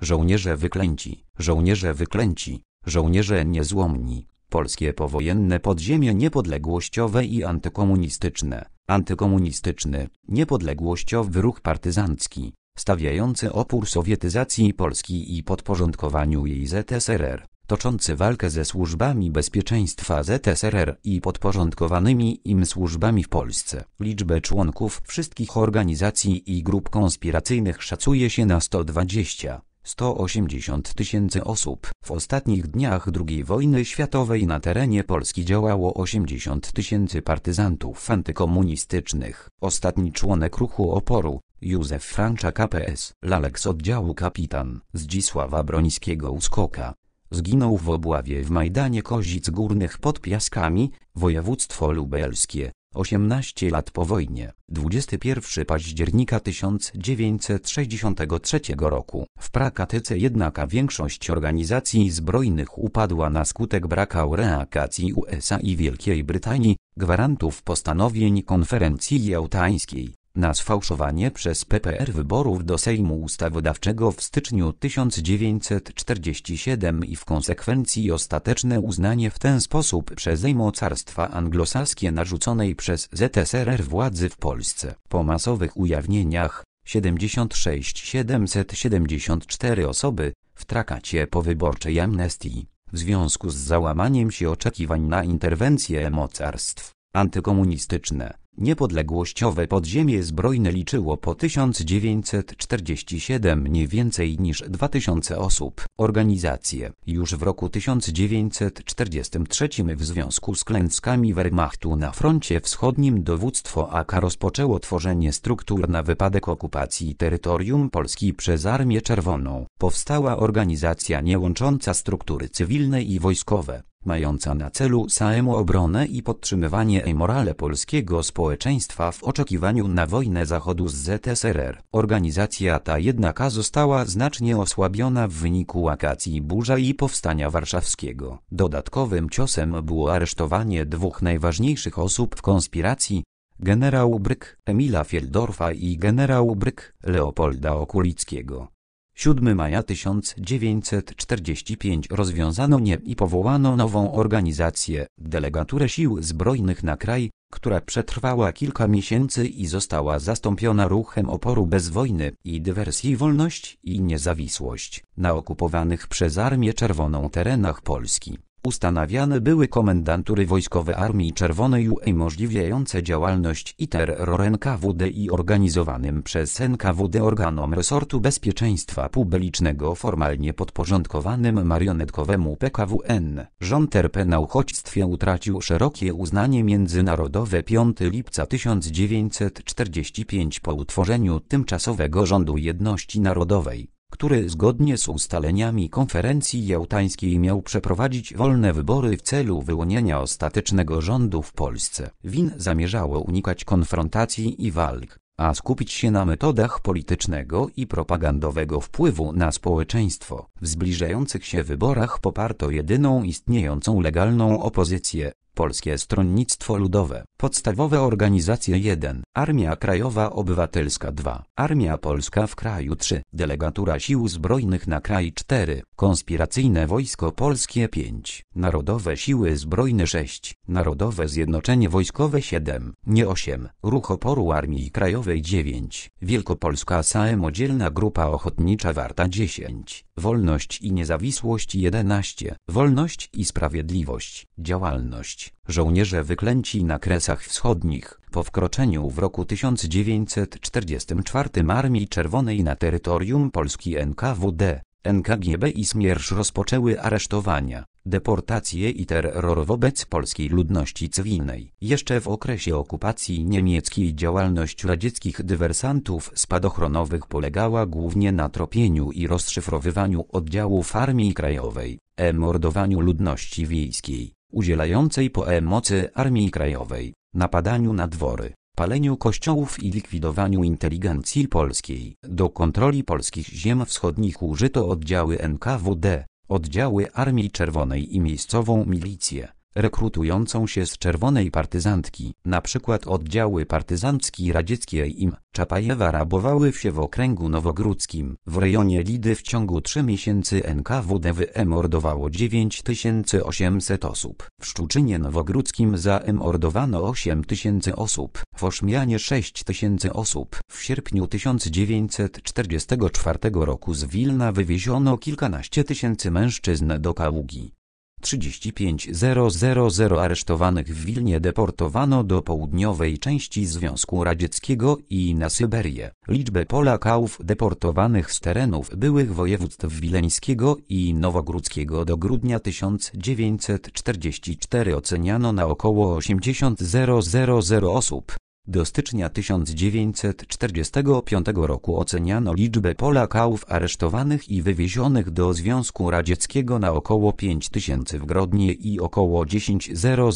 żołnierze wyklęci, żołnierze wyklęci, żołnierze niezłomni, polskie powojenne podziemie niepodległościowe i antykomunistyczne, antykomunistyczny, niepodległościowy ruch partyzancki, stawiający opór sowietyzacji Polski i podporządkowaniu jej ZSRR, toczący walkę ze służbami bezpieczeństwa ZSRR i podporządkowanymi im służbami w Polsce. Liczbę członków wszystkich organizacji i grup konspiracyjnych szacuje się na 120. 180 tysięcy osób. W ostatnich dniach II wojny światowej na terenie Polski działało 80 tysięcy partyzantów antykomunistycznych. Ostatni członek ruchu oporu, Józef Franczak KPS, lalek z oddziału kapitan Zdzisława Brońskiego Uskoka, zginął w obławie w Majdanie Kozic Górnych pod Piaskami, województwo lubelskie. 18 lat po wojnie, 21 października 1963 roku. W prakatyce jednaka większość organizacji zbrojnych upadła na skutek braku reakcji USA i Wielkiej Brytanii, gwarantów postanowień konferencji jałtańskiej na sfałszowanie przez PPR wyborów do Sejmu Ustawodawczego w styczniu 1947 i w konsekwencji ostateczne uznanie w ten sposób przez mocarstwa anglosaskie narzuconej przez ZSRR władzy w Polsce. Po masowych ujawnieniach 76 774 osoby w trakacie powyborczej amnestii w związku z załamaniem się oczekiwań na interwencję mocarstw antykomunistyczne Niepodległościowe podziemie zbrojne liczyło po 1947 nie więcej niż 2000 osób. Organizacje już w roku 1943 w związku z klęskami Wehrmachtu na froncie wschodnim dowództwo AK rozpoczęło tworzenie struktur na wypadek okupacji terytorium Polski przez Armię Czerwoną. Powstała organizacja nie łącząca struktury cywilne i wojskowe mająca na celu samą obronę i podtrzymywanie morale polskiego społeczeństwa w oczekiwaniu na wojnę Zachodu z ZSRR. Organizacja ta jednaka została znacznie osłabiona w wyniku akacji burza i powstania warszawskiego. Dodatkowym ciosem było aresztowanie dwóch najważniejszych osób w konspiracji, generał Bryk Emila Fieldorfa i generał Bryk Leopolda Okulickiego. 7 maja 1945 rozwiązano nie i powołano nową organizację, delegaturę sił zbrojnych na kraj, która przetrwała kilka miesięcy i została zastąpiona ruchem oporu bez wojny i dywersji wolność i niezawisłość na okupowanych przez Armię Czerwoną terenach Polski. Ustanawiane były komendantury wojskowe Armii Czerwonej umożliwiające działalność i terror NKWD i organizowanym przez NKWD organom resortu bezpieczeństwa publicznego formalnie podporządkowanym marionetkowemu PKWN. Rząd RP na uchodźstwie utracił szerokie uznanie międzynarodowe 5 lipca 1945 po utworzeniu tymczasowego rządu jedności narodowej który zgodnie z ustaleniami konferencji jałtańskiej miał przeprowadzić wolne wybory w celu wyłonienia ostatecznego rządu w Polsce. Win zamierzało unikać konfrontacji i walk, a skupić się na metodach politycznego i propagandowego wpływu na społeczeństwo. W zbliżających się wyborach poparto jedyną istniejącą legalną opozycję, Polskie Stronnictwo Ludowe. Podstawowe organizacje 1. Armia Krajowa Obywatelska 2. Armia Polska w kraju 3. Delegatura Sił Zbrojnych na kraj 4. Konspiracyjne Wojsko Polskie 5. Narodowe Siły Zbrojne 6. Narodowe Zjednoczenie Wojskowe 7. Nie 8. Ruch Oporu Armii Krajowej 9. Wielkopolska Samodzielna Grupa Ochotnicza Warta 10. Wolność i Niezawisłość 11. Wolność i Sprawiedliwość. Działalność. Żołnierze wyklęci na Kresach Wschodnich. Po wkroczeniu w roku 1944 Armii Czerwonej na terytorium Polski NKWD, NKGB i Smiersz rozpoczęły aresztowania, deportacje i terror wobec polskiej ludności cywilnej. Jeszcze w okresie okupacji niemieckiej działalność radzieckich dywersantów spadochronowych polegała głównie na tropieniu i rozszyfrowywaniu oddziałów Armii Krajowej, mordowaniu ludności wiejskiej, udzielającej po mocy Armii Krajowej, napadaniu na dwory, paleniu kościołów i likwidowaniu inteligencji polskiej. Do kontroli polskich ziem wschodnich użyto oddziały NKWD, oddziały Armii Czerwonej i miejscową milicję. Rekrutującą się z czerwonej partyzantki. Na przykład oddziały partyzancki radzieckiej im Czapajewa rabowały się w okręgu nowogródzkim. W rejonie Lidy w ciągu 3 miesięcy NKWD wyemordowało 9800 osób. W Szczuczynie Nowogródzkim zaemordowano 8000 osób. W Oszmianie 6000 osób. W sierpniu 1944 roku z Wilna wywieziono kilkanaście tysięcy mężczyzn do Kaługi. 35000 aresztowanych w Wilnie deportowano do południowej części Związku Radzieckiego i na Syberię. Liczbę Polaków deportowanych z terenów byłych województw wileńskiego i nowogródzkiego do grudnia 1944 oceniano na około 80 000 osób. Do stycznia 1945 roku oceniano liczbę Polaków aresztowanych i wywiezionych do Związku Radzieckiego na około 5 tysięcy w Grodnie i około 10 000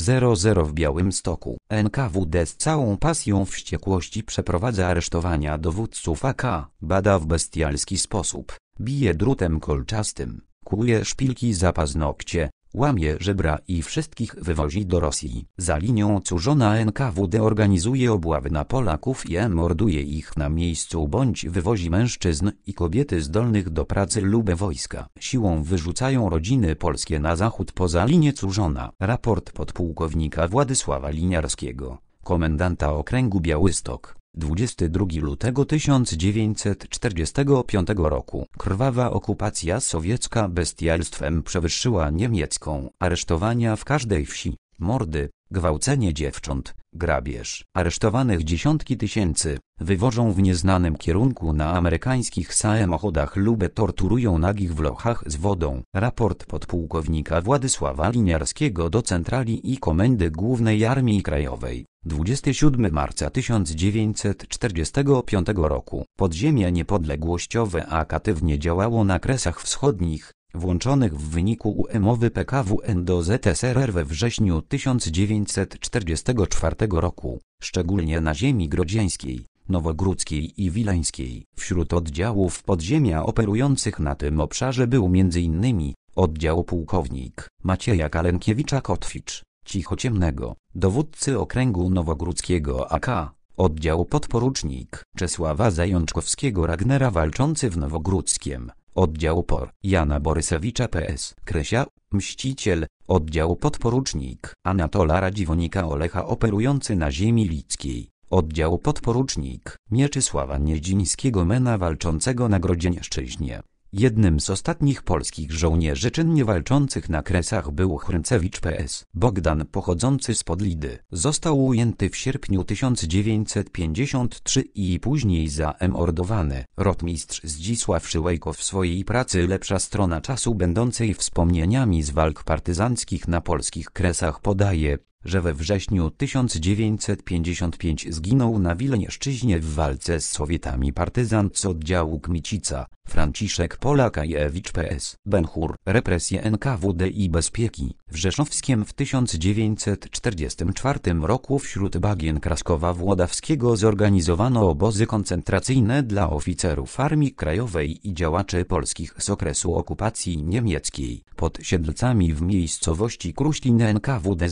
w Białymstoku. NKWD z całą pasją wściekłości przeprowadza aresztowania dowódców AK, bada w bestialski sposób, bije drutem kolczastym, kłuje szpilki za paznokcie, łamie żebra i wszystkich wywozi do Rosji. Za linią curzona NKWD organizuje obławy na Polaków i morduje ich na miejscu bądź wywozi mężczyzn i kobiety zdolnych do pracy lub wojska. Siłą wyrzucają rodziny polskie na zachód poza linię curzona. Raport podpułkownika Władysława Liniarskiego, komendanta okręgu Białystok. 22 lutego 1945 roku. Krwawa okupacja sowiecka bestialstwem przewyższyła niemiecką. Aresztowania w każdej wsi, mordy, gwałcenie dziewcząt, grabież. Aresztowanych dziesiątki tysięcy, wywożą w nieznanym kierunku na amerykańskich samochodach lub torturują nagich w lochach z wodą. Raport podpułkownika Władysława Liniarskiego do Centrali i Komendy Głównej Armii Krajowej. 27 marca 1945 roku. Podziemie niepodległościowe aktywnie działało na Kresach Wschodnich, włączonych w wyniku umowy PKWN do ZSRR we wrześniu 1944 roku, szczególnie na ziemi grodzieńskiej, nowogródzkiej i wileńskiej. Wśród oddziałów podziemia operujących na tym obszarze był m.in. oddział pułkownik Macieja Kalenkiewicza-Kotwicz, Cichociemnego, dowódcy okręgu nowogródzkiego AK, oddział podporucznik Czesława Zajączkowskiego Ragnera walczący w Nowogródzkiem, oddział POR. Jana Borysewicza PS Kresia, Mściciel, oddział podporucznik. Anatola Radziwonika Olecha operujący na ziemi lickiej, oddział podporucznik. Mieczysława Niedzińskiego Mena walczącego na Grodzienieszczyźnie. Jednym z ostatnich polskich żołnierzy czynnie walczących na Kresach był Chrncewicz PS. Bogdan pochodzący z Podlidy. Został ujęty w sierpniu 1953 i później zaemordowany. Rotmistrz Zdzisław Szyłejko w swojej pracy Lepsza strona czasu będącej wspomnieniami z walk partyzanckich na polskich Kresach podaje, że we wrześniu 1955 zginął na Wileńszczyźnie w walce z Sowietami partyzant z oddziału Kmicica, Franciszek Polakajewicz PS. Benhur, represje NKWD i bezpieki. W Rzeszowskiem w 1944 roku wśród bagien Kraskowa Włodawskiego zorganizowano obozy koncentracyjne dla oficerów Armii Krajowej i działaczy polskich z okresu okupacji niemieckiej. Pod Siedlcami w miejscowości Kruślin NKWD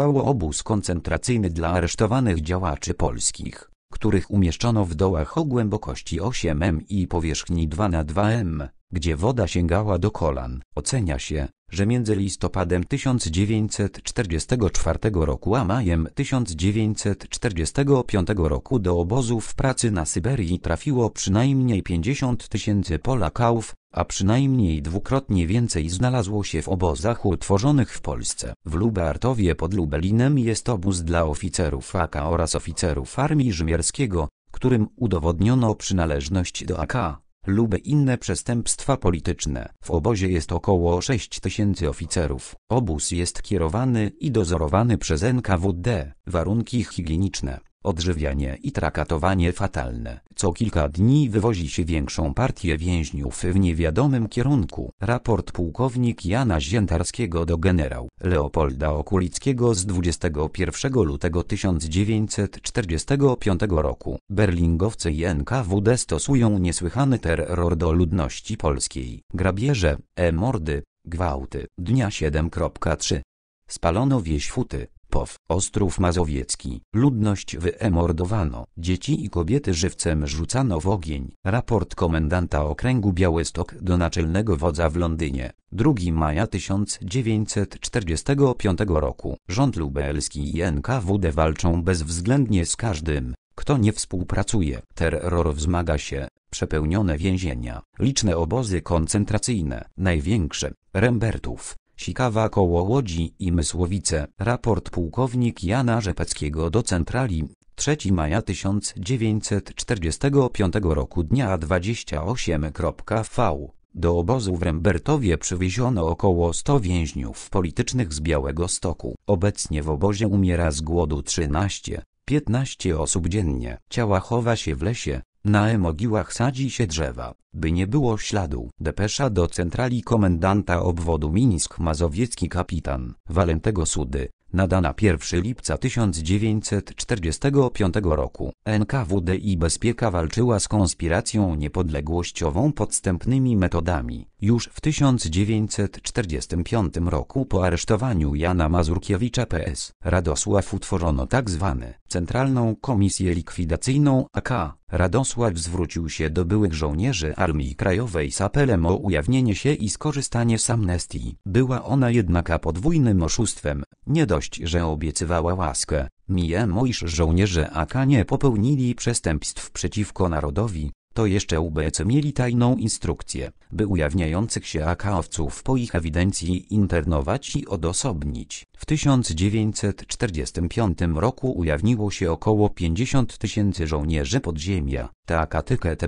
zorganizowało obóz koncentracyjny dla aresztowanych działaczy polskich których umieszczono w dołach o głębokości 8 m i powierzchni 2 na 2 m, gdzie woda sięgała do kolan. Ocenia się, że między listopadem 1944 roku a majem 1945 roku do obozów pracy na Syberii trafiło przynajmniej 50 tysięcy Polaków, a przynajmniej dwukrotnie więcej znalazło się w obozach utworzonych w Polsce. W Lubartowie pod Lubelinem jest obóz dla oficerów AK oraz oficerów Armii Rzymierskiego, którym udowodniono przynależność do AK lub inne przestępstwa polityczne. W obozie jest około 6 tysięcy oficerów. Obóz jest kierowany i dozorowany przez NKWD. Warunki higieniczne odżywianie i trakatowanie fatalne. Co kilka dni wywozi się większą partię więźniów w niewiadomym kierunku. Raport pułkownik Jana Ziętarskiego do generał Leopolda Okulickiego z 21 lutego 1945 roku. Berlingowcy i NKWD stosują niesłychany terror do ludności polskiej. Grabieże, e-mordy, gwałty. Dnia 7.3 Spalono wieś Futy, POW, Ostrów Mazowiecki. Ludność wyemordowano. Dzieci i kobiety żywcem rzucano w ogień. Raport komendanta okręgu Białystok do naczelnego wodza w Londynie. 2 maja 1945 roku. Rząd lubelski i NKWD walczą bezwzględnie z każdym, kto nie współpracuje. Terror wzmaga się. Przepełnione więzienia, liczne obozy koncentracyjne, największe, Rembertów, Sikawa koło Łodzi i Mysłowice. Raport pułkownik Jana Rzepeckiego do centrali 3 maja 1945 roku dnia 28.v. Do obozu w Rembertowie przywieziono około 100 więźniów politycznych z Białego Stoku. Obecnie w obozie umiera z głodu 13, 15 osób dziennie. Ciała chowa się w lesie, na mogiłach sadzi się drzewa, by nie było śladu. Depesza do centrali komendanta obwodu Mińsk Mazowiecki kapitan Walentego Sudy, nadana 1 lipca 1945 roku. NKWD i Bezpieka walczyła z konspiracją niepodległościową podstępnymi metodami. Już w 1945 roku po aresztowaniu Jana Mazurkiewicza PS Radosław utworzono tzw. Centralną Komisję Likwidacyjną AK. Radosław zwrócił się do byłych żołnierzy Armii Krajowej z apelem o ujawnienie się i skorzystanie z amnestii. Była ona jednak podwójnym oszustwem. Nie dość, że obiecywała łaskę, mimo iż żołnierze AK nie popełnili przestępstw przeciwko narodowi, to jeszcze UBC mieli tajną instrukcję, by ujawniających się AK-owców po ich ewidencji internować i odosobnić. W 1945 roku ujawniło się około 50 tysięcy żołnierzy podziemia. Tę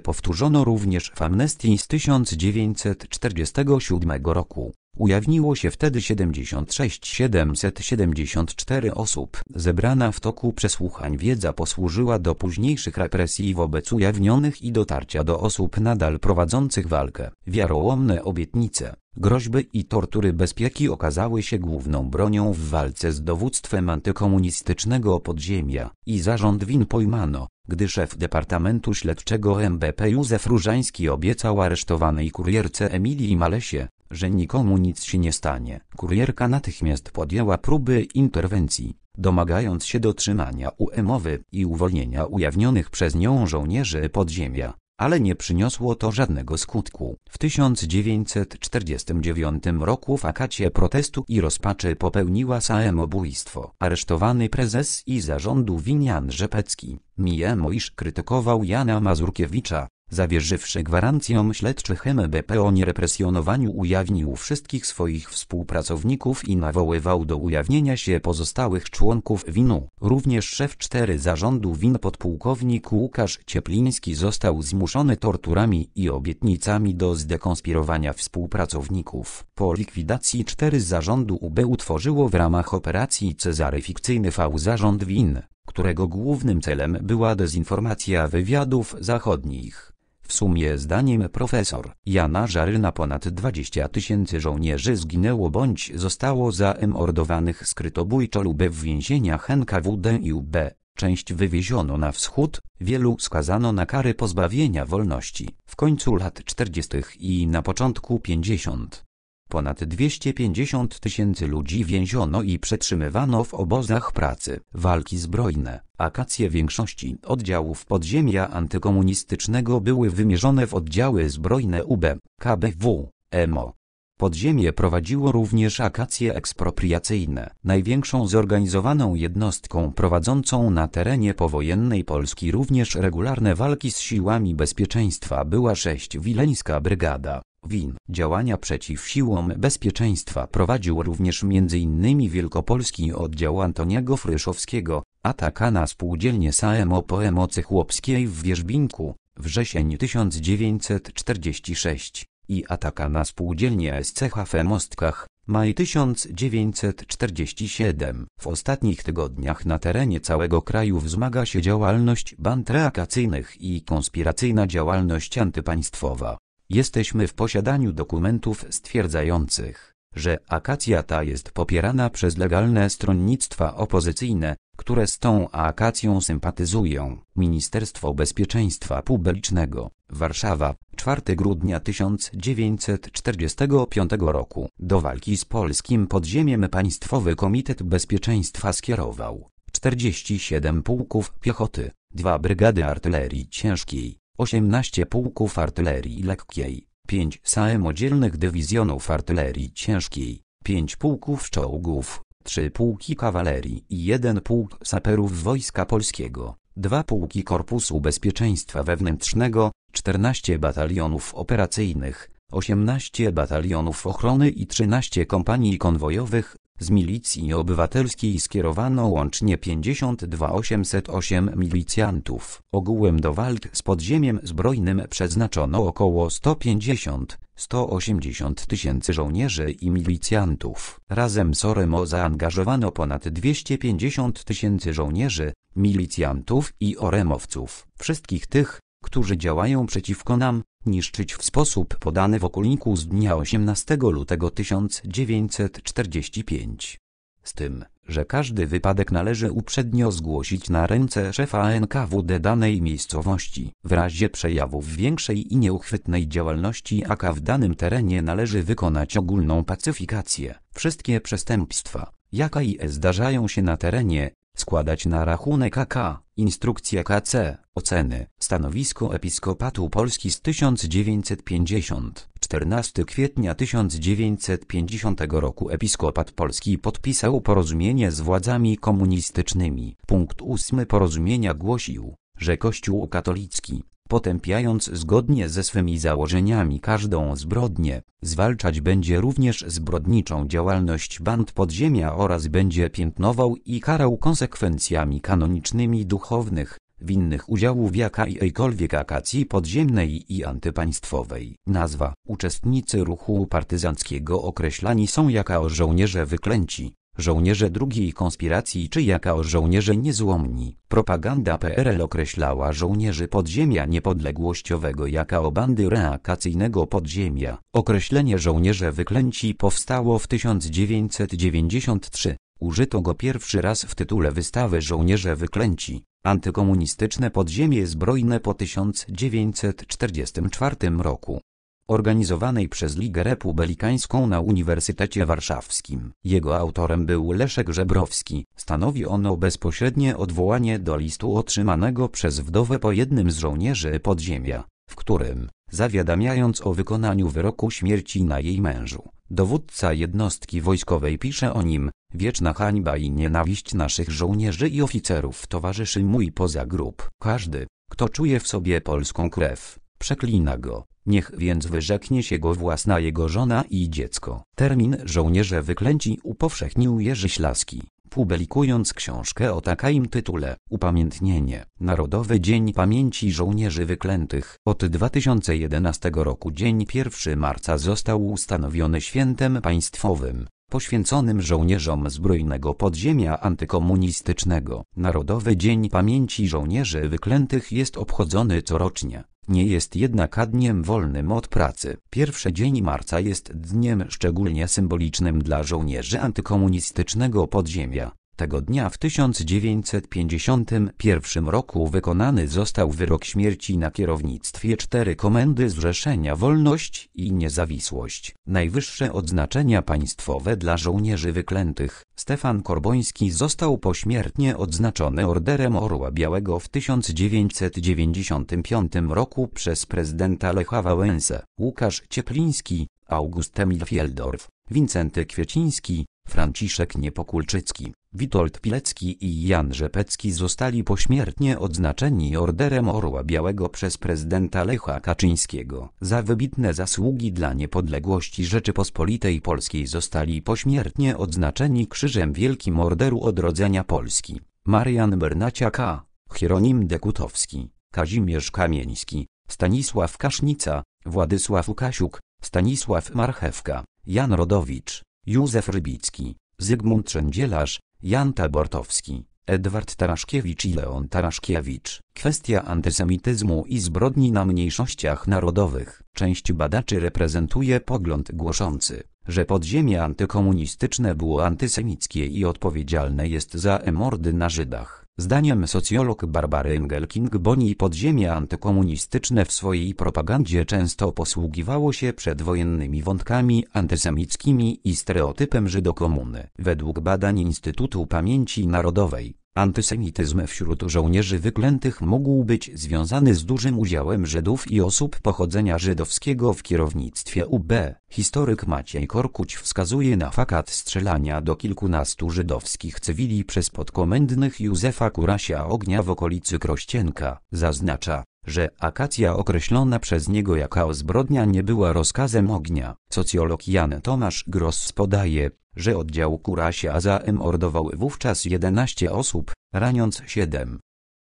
powtórzono również w amnestii z 1947 roku. Ujawniło się wtedy 76 774 osób. Zebrana w toku przesłuchań wiedza posłużyła do późniejszych represji wobec ujawnionych i dotarcia do osób nadal prowadzących walkę. Wiarołomne obietnice, groźby i tortury bezpieki okazały się główną bronią w walce z dowództwem antykomunistycznego podziemia i zarząd win pojmano, gdy szef Departamentu Śledczego MBP Józef Różański obiecał aresztowanej kurierce Emilii Malesie, że nikomu nic się nie stanie. Kurierka natychmiast podjęła próby interwencji, domagając się dotrzymania umowy i uwolnienia ujawnionych przez nią żołnierzy podziemia, ale nie przyniosło to żadnego skutku. W 1949 roku w akacie protestu i rozpaczy popełniła samobójstwo. Aresztowany prezes i zarządu Winian Rzepecki, mimo iż krytykował Jana Mazurkiewicza, zawierzywszy gwarancjom śledczych MBP o nierepresjonowaniu ujawnił wszystkich swoich współpracowników i nawoływał do ujawnienia się pozostałych członków WIN-u. Również szef 4 zarządu WIN podpułkownik Łukasz Ciepliński został zmuszony torturami i obietnicami do zdekonspirowania współpracowników. Po likwidacji 4 zarządu UB utworzyło w ramach operacji Cezary fikcyjny V zarząd WIN którego głównym celem była dezinformacja wywiadów zachodnich. W sumie zdaniem profesor Jana Żaryna ponad 20 tysięcy żołnierzy zginęło bądź zostało zaemordowanych skrytobójczo lub w więzieniach NKWD i UB. Część wywieziono na wschód, wielu skazano na kary pozbawienia wolności. W końcu lat 40. i na początku 50. Ponad 250 tysięcy ludzi więziono i przetrzymywano w obozach pracy. Walki zbrojne, akacje większości oddziałów podziemia antykomunistycznego były wymierzone w oddziały zbrojne UB, KBW, EMO. Podziemie prowadziło również akacje ekspropriacyjne. Największą zorganizowaną jednostką prowadzącą na terenie powojennej Polski również regularne walki z siłami bezpieczeństwa była 6 Wileńska Brygada. WIN. Działania przeciw siłom bezpieczeństwa prowadził również m.in. Wielkopolski oddział Antoniego Fryszowskiego, ataka na spółdzielnię Saemo po emocy chłopskiej w Wierzbinku, wrzesień 1946 i ataka na spółdzielnię SCH w Mostkach, maj 1947. W ostatnich tygodniach na terenie całego kraju wzmaga się działalność band reakacyjnych i konspiracyjna działalność antypaństwowa. Jesteśmy w posiadaniu dokumentów stwierdzających, że akacja ta jest popierana przez legalne stronnictwa opozycyjne, które z tą akacją sympatyzują. Ministerstwo Bezpieczeństwa Publicznego, Warszawa, 4 grudnia 1945 roku. Do walki z polskim podziemiem Państwowy Komitet Bezpieczeństwa skierował 47 pułków piechoty, 2 brygady artylerii ciężkiej, 18 pułków artylerii lekkiej, 5 samodzielnych dywizjonów artylerii ciężkiej, 5 pułków czołgów, 3 pułki kawalerii i 1 pułk saperów Wojska Polskiego, 2 pułki Korpusu Bezpieczeństwa Wewnętrznego, 14 batalionów operacyjnych, 18 batalionów ochrony i 13 kompanii konwojowych, z milicji obywatelskiej skierowano łącznie 52 808 milicjantów. Ogółem do walk z podziemiem zbrojnym przeznaczono około 150-180 tysięcy żołnierzy i milicjantów. Razem z OREMO zaangażowano ponad 250 tysięcy żołnierzy, milicjantów i oremowców. Wszystkich tych, którzy działają przeciwko nam, niszczyć w sposób podany w okulniku z dnia 18 lutego 1945. Z tym, że każdy wypadek należy uprzednio zgłosić na ręce szefa NKWD danej miejscowości. W razie przejawów większej i nieuchwytnej działalności AK w danym terenie należy wykonać ogólną pacyfikację. Wszystkie przestępstwa, jaka i zdarzają się na terenie, składać na rachunek AK, instrukcja KC, oceny, stanowisko Episkopatu Polski z 1950, 14 kwietnia 1950 roku. Episkopat Polski podpisał porozumienie z władzami komunistycznymi. Punkt 8 porozumienia głosił, że Kościół katolicki, potępiając zgodnie ze swymi założeniami każdą zbrodnię, zwalczać będzie również zbrodniczą działalność band podziemia oraz będzie piętnował i karał konsekwencjami kanonicznymi duchownych, winnych udziału w jakiejkolwiek akacji podziemnej i antypaństwowej. Nazwa Uczestnicy ruchu partyzanckiego określani są jako żołnierze wyklęci, żołnierze drugiej konspiracji czy jako żołnierze niezłomni. Propaganda PRL określała żołnierzy podziemia niepodległościowego jako bandy reakacyjnego podziemia. Określenie żołnierze wyklęci powstało w 1993. Użyto go pierwszy raz w tytule wystawy Żołnierze wyklęci. Antykomunistyczne podziemie zbrojne po 1944 roku organizowanej przez Ligę Republikańską na Uniwersytecie Warszawskim. Jego autorem był Leszek Żebrowski. Stanowi ono bezpośrednie odwołanie do listu otrzymanego przez wdowę po jednym z żołnierzy podziemia, w którym, zawiadamiając o wykonaniu wyroku śmierci na jej mężu, dowódca jednostki wojskowej pisze o nim, wieczna hańba i nienawiść naszych żołnierzy i oficerów towarzyszy mój poza grób. Każdy, kto czuje w sobie polską krew, przeklina go, Niech więc wyrzeknie się go własna jego żona i dziecko. Termin żołnierze wyklęci upowszechnił Jerzy Ślaski, publikując książkę o takim tytule Upamiętnienie Narodowy Dzień Pamięci Żołnierzy Wyklętych. Od 2011 roku dzień 1 marca został ustanowiony świętem państwowym poświęconym żołnierzom zbrojnego podziemia antykomunistycznego. Narodowy Dzień Pamięci Żołnierzy Wyklętych jest obchodzony corocznie. Nie jest jednak dniem wolnym od pracy. Pierwszy dzień marca jest dniem szczególnie symbolicznym dla żołnierzy antykomunistycznego podziemia. Tego dnia w 1951 roku wykonany został wyrok śmierci na kierownictwie cztery komendy Zrzeszenia Wolność i Niezawisłość. Najwyższe odznaczenia państwowe dla żołnierzy wyklętych. Stefan Korboński został pośmiertnie odznaczony Orderem Orła Białego w 1995 roku przez prezydenta Lecha Wałęsę. Łukasz Ciepliński, August Emil Fieldorf, Wincenty Kwieciński, Franciszek Niepokulczycki, Witold Pilecki i Jan Rzepecki zostali pośmiertnie odznaczeni Orderem Orła Białego przez prezydenta Lecha Kaczyńskiego. Za wybitne zasługi dla niepodległości Rzeczypospolitej Polskiej zostali pośmiertnie odznaczeni Krzyżem Wielkim Orderu Odrodzenia Polski. Marian Bernaciak, Hieronim Dekutowski, Kazimierz Kamieński, Stanisław Kasznica, Władysław Łukasiuk, Stanisław Marchewka, Jan Rodowicz, Józef Rybicki, Zygmunt Trzędzielarz, Jan Tabortowski, Edward Taraszkiewicz i Leon Taraszkiewicz. Kwestia antysemityzmu i zbrodni na mniejszościach narodowych. Część badaczy reprezentuje pogląd głoszący, że podziemie antykomunistyczne było antysemickie i odpowiedzialne jest za mordy na Żydach. Zdaniem socjolog Barbary Engelking-Boni podziemie antykomunistyczne w swojej propagandzie często posługiwało się przedwojennymi wątkami antysemickimi i stereotypem Żydokomuny. Według badań Instytutu Pamięci Narodowej, Antysemityzm wśród żołnierzy wyklętych mógł być związany z dużym udziałem Żydów i osób pochodzenia żydowskiego w kierownictwie UB. Historyk Maciej Korkuć wskazuje na fakat strzelania do kilkunastu żydowskich cywili przez podkomendnych Józefa Kurasia Ognia w okolicy Krościenka. Zaznacza, że akacja określona przez niego jako zbrodnia nie była rozkazem ognia. Socjolog Jan Tomasz Gross podaje, że oddział Kurasia zamordował wówczas 11 osób, raniąc 7.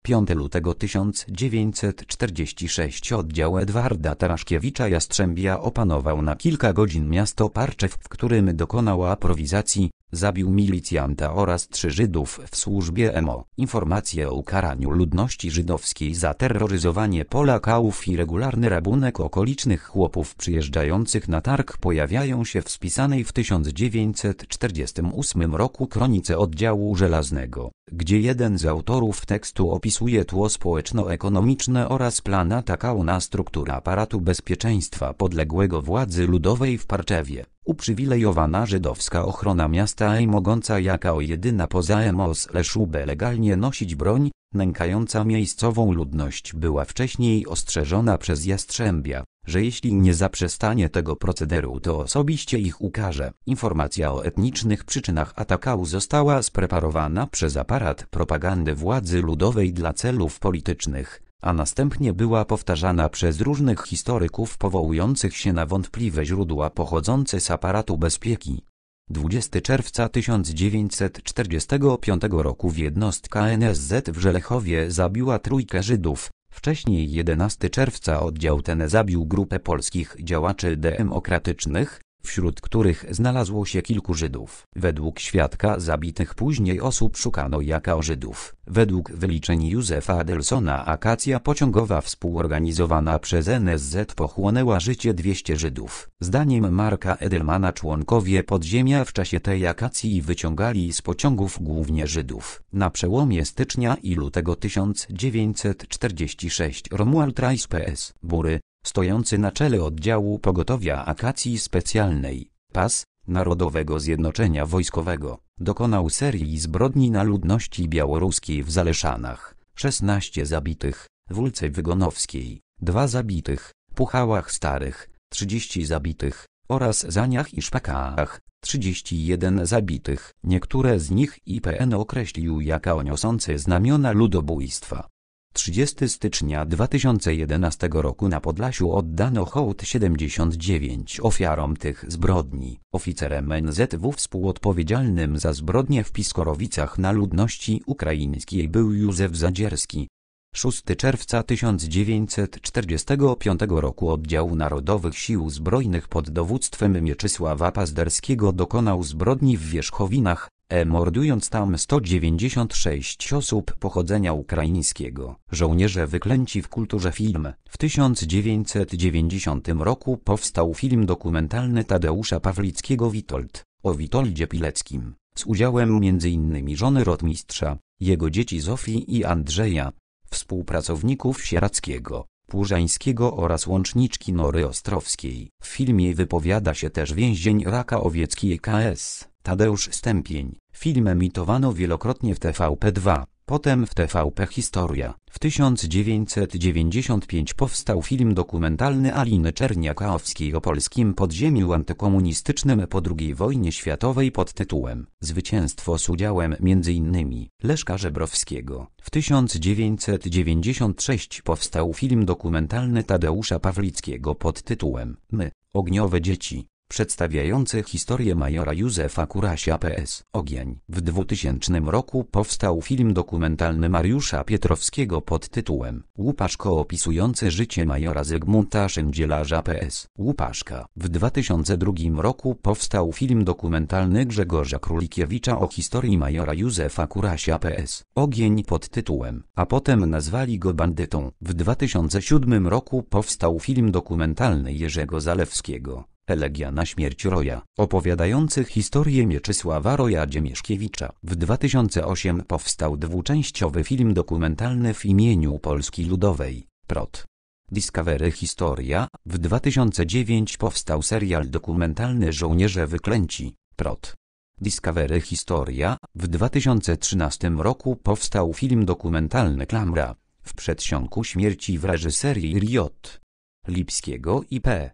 5 lutego 1946 oddział Edwarda Taraszkiewicza Jastrzębia opanował na kilka godzin miasto Parczew, w którym dokonał aprowizacji, Zabił milicjanta oraz trzy Żydów w służbie EMO. Informacje o ukaraniu ludności żydowskiej za terroryzowanie Polakałów i regularny rabunek okolicznych chłopów przyjeżdżających na targ pojawiają się w spisanej w 1948 roku kronice oddziału żelaznego, gdzie jeden z autorów tekstu opisuje tło społeczno-ekonomiczne oraz plan ataku na strukturę aparatu bezpieczeństwa podległego władzy ludowej w Parczewie uprzywilejowana żydowska ochrona miasta i mogąca jako jedyna poza Emos Leszubę legalnie nosić broń, nękająca miejscową ludność była wcześniej ostrzeżona przez Jastrzębia, że jeśli nie zaprzestanie tego procederu to osobiście ich ukaże. Informacja o etnicznych przyczynach ataku została spreparowana przez aparat propagandy władzy ludowej dla celów politycznych a następnie była powtarzana przez różnych historyków powołujących się na wątpliwe źródła pochodzące z aparatu bezpieki. 20 czerwca 1945 roku jednostka NSZ w Żelechowie zabiła trójkę Żydów. Wcześniej 11 czerwca oddział ten zabił grupę polskich działaczy demokratycznych, wśród których znalazło się kilku Żydów. Według świadka zabitych później osób szukano jako Żydów. Według wyliczeń Józefa Adelsona akacja pociągowa współorganizowana przez NSZ pochłonęła życie 200 Żydów. Zdaniem Marka Edelmana członkowie podziemia w czasie tej akacji wyciągali z pociągów głównie Żydów. Na przełomie stycznia i lutego 1946 Romuald Reis PS Bury stojący na czele oddziału pogotowia akacji specjalnej, PAS, Narodowego Zjednoczenia Wojskowego, dokonał serii zbrodni na ludności białoruskiej w Zaleszanach, 16 zabitych, w Ulce Wygonowskiej, 2 zabitych, Puchałach Starych, 30 zabitych, oraz Zaniach i Szpakach, 31 zabitych. Niektóre z nich IPN określił jako niosące znamiona ludobójstwa. 30 stycznia 2011 roku na Podlasiu oddano hołd 79 ofiarom tych zbrodni. Oficerem NZW współodpowiedzialnym za zbrodnie w Piskorowicach na ludności ukraińskiej był Józef Zadzierski. 6 czerwca 1945 roku oddział Narodowych Sił Zbrojnych pod dowództwem Mieczysława Pazderskiego dokonał zbrodni w Wierzchowinach, mordując tam 196 osób pochodzenia ukraińskiego. Żołnierze wyklęci w kulturze film. W 1990 roku powstał film dokumentalny Tadeusza Pawlickiego Witold, o Witoldzie Pileckim, z udziałem m.in. żony rotmistrza, jego dzieci Zofii i Andrzeja, współpracowników Sierackiego, Płużańskiego oraz łączniczki Nory Ostrowskiej. W filmie wypowiada się też więzień Raka Owiecki KS. Tadeusz Stępień. Film emitowano wielokrotnie w TVP2, potem w TVP Historia. W 1995 powstał film dokumentalny Aliny Czerniakowskiej o polskim podziemiu antykomunistycznym po II wojnie światowej pod tytułem Zwycięstwo z udziałem m.in. Leszka Żebrowskiego. W 1996 powstał film dokumentalny Tadeusza Pawlickiego pod tytułem My, ogniowe dzieci przedstawiający historię majora Józefa Kurasia PS Ogień. W 2000 roku powstał film dokumentalny Mariusza Pietrowskiego pod tytułem Łupaszko opisujący życie majora Zygmunta Szędzielarza PS Łupaszka. W 2002 roku powstał film dokumentalny Grzegorza Królikiewicza o historii majora Józefa Kurasia PS Ogień pod tytułem, a potem nazwali go bandytą. W 2007 roku powstał film dokumentalny Jerzego Zalewskiego Elegia na śmierć Roja, opowiadający historię Mieczysława Roja Dziemieszkiewicza. W 2008 powstał dwuczęściowy film dokumentalny w imieniu Polski Ludowej, PROT. Discovery Historia, w 2009 powstał serial dokumentalny Żołnierze Wyklęci, PROT. Discovery Historia, w 2013 roku powstał film dokumentalny Klamra, w przedsionku śmierci w reżyserii Riot. Lipskiego i P.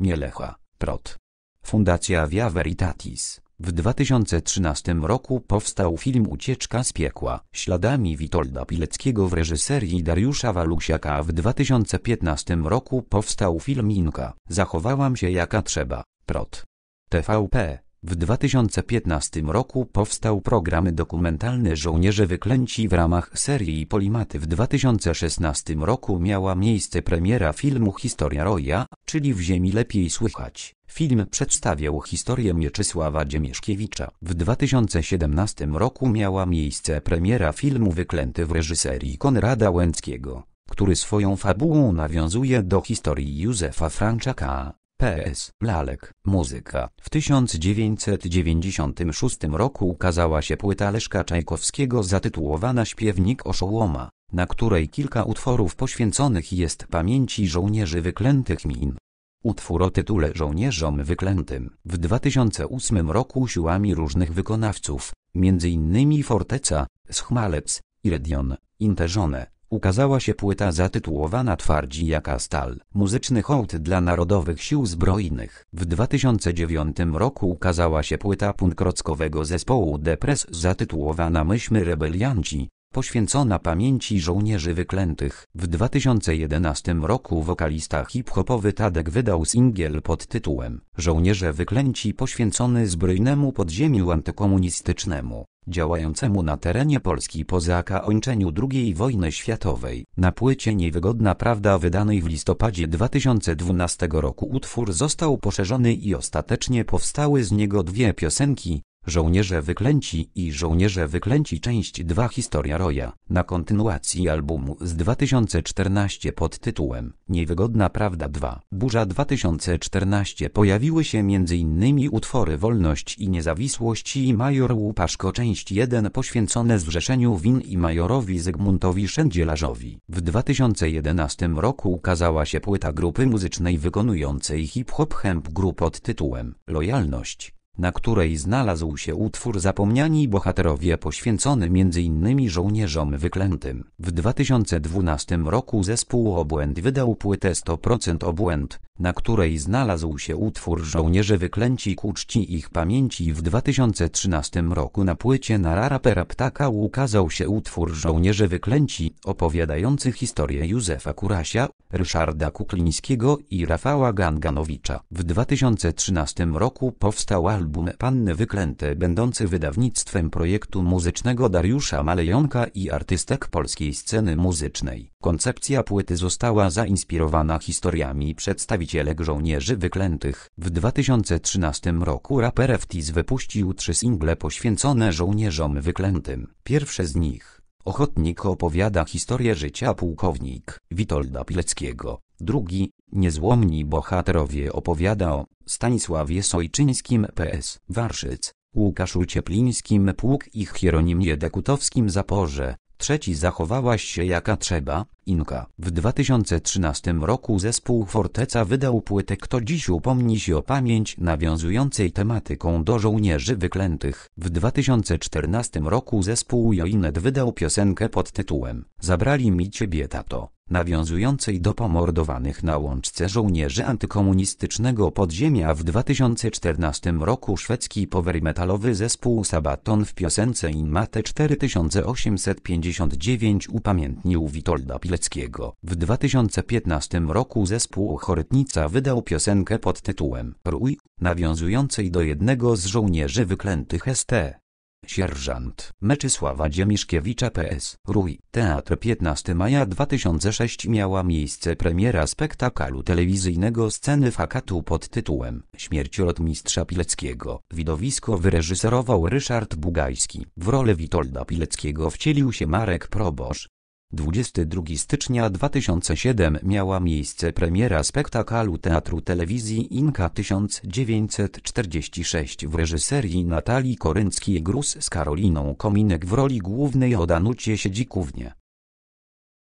Mielecha, PROT. Fundacja Via Veritatis. W 2013 roku powstał film Ucieczka z piekła, śladami Witolda Pileckiego w reżyserii Dariusza Walusiaka. W 2015 roku powstał film Inka, Zachowałam się jaka trzeba, prot. TVP. W 2015 roku powstał program dokumentalny Żołnierze Wyklęci w ramach serii Polimaty. W 2016 roku miała miejsce premiera filmu Historia Roja, czyli W ziemi lepiej słychać. Film przedstawiał historię Mieczysława Dziemieszkiewicza. W 2017 roku miała miejsce premiera filmu Wyklęty w reżyserii Konrada Łęckiego, który swoją fabułą nawiązuje do historii Józefa Franczaka. PS. Lalek. Muzyka. W 1996 roku ukazała się płyta Leszka Czajkowskiego zatytułowana Śpiewnik Oszołoma, na której kilka utworów poświęconych jest pamięci żołnierzy wyklętych min. Utwór o tytule Żołnierzom Wyklętym w 2008 roku siłami różnych wykonawców, m.in. Forteca, Schmalec, Iredion, Interzone, ukazała się płyta zatytułowana Twardzi jaka stal. Muzyczny hołd dla Narodowych Sił Zbrojnych. W 2009 roku ukazała się płyta punkrockowego zespołu Depres zatytułowana Myśmy Rebelianci poświęcona pamięci żołnierzy wyklętych. W 2011 roku wokalista hip-hopowy Tadek wydał singiel pod tytułem Żołnierze wyklęci poświęcony zbrojnemu podziemiu antykomunistycznemu działającemu na terenie Polski po zakończeniu II wojny światowej. Na płycie Niewygodna Prawda wydanej w listopadzie 2012 roku utwór został poszerzony i ostatecznie powstały z niego dwie piosenki, Żołnierze Wyklęci i Żołnierze Wyklęci część 2 Historia Roja, na kontynuacji albumu z 2014 pod tytułem Niewygodna Prawda 2 Burza 2014 pojawiły się m.in. utwory Wolność i Niezawisłość i Major Łupaszko część 1 poświęcone zrzeszeniu win i majorowi Zygmuntowi Szędzielarzowi. W 2011 roku ukazała się płyta grupy muzycznej wykonującej hip-hop hemp group pod tytułem Lojalność na której znalazł się utwór Zapomniani Bohaterowie poświęcony m.in. żołnierzom wyklętym. W 2012 roku zespół Obłęd wydał płytę 100% Obłęd, na której znalazł się utwór Żołnierze Wyklęci ku czci ich pamięci w 2013 roku na płycie na rapera Ptaka ukazał się utwór Żołnierze Wyklęci opowiadający historię Józefa Kurasia, Ryszarda Kuklińskiego i Rafała Ganganowicza. W 2013 roku powstał album Panny Wyklęte będący wydawnictwem projektu muzycznego Dariusza Malejonka i artystek polskiej sceny muzycznej. Koncepcja płyty została zainspirowana historiami przedstawicielek żołnierzy wyklętych. W 2013 roku raper FTIS wypuścił trzy single poświęcone żołnierzom wyklętym. Pierwsze z nich Ochotnik opowiada historię życia pułkownik Witolda Pileckiego. Drugi, Niezłomni bohaterowie opowiada o Stanisławie Sojczyńskim PS Warszyc, Łukaszu Cieplińskim Pług i Hieronimie Dekutowskim Zaporze. Trzeci zachowałaś się jaka trzeba, Inka. W 2013 roku zespół Forteca wydał płytę Kto dziś upomni się o pamięć nawiązującej tematyką do żołnierzy wyklętych. W 2014 roku zespół Joinet wydał piosenkę pod tytułem Zabrali mi ciebie tato nawiązującej do pomordowanych na łączce żołnierzy antykomunistycznego podziemia w 2014 roku szwedzki power metalowy zespół Sabaton w piosence In Mate 4859 upamiętnił Witolda Pileckiego. W 2015 roku zespół Chorytnica wydał piosenkę pod tytułem Rój, nawiązującej do jednego z żołnierzy wyklętych ST. Sierżant Meczysława Dziemiszkiewicza PS Rój Teatr 15 maja 2006 miała miejsce premiera spektaklu telewizyjnego sceny fakatu pod tytułem Śmierć rotmistrza Pileckiego. Widowisko wyreżyserował Ryszard Bugajski. W rolę Witolda Pileckiego wcielił się Marek Probosz. 22 stycznia 2007 miała miejsce premiera spektaklu Teatru Telewizji Inka 1946 w reżyserii Natalii Korynckiej-Grus z Karoliną Kominek w roli głównej o Danucie Siedzikównie.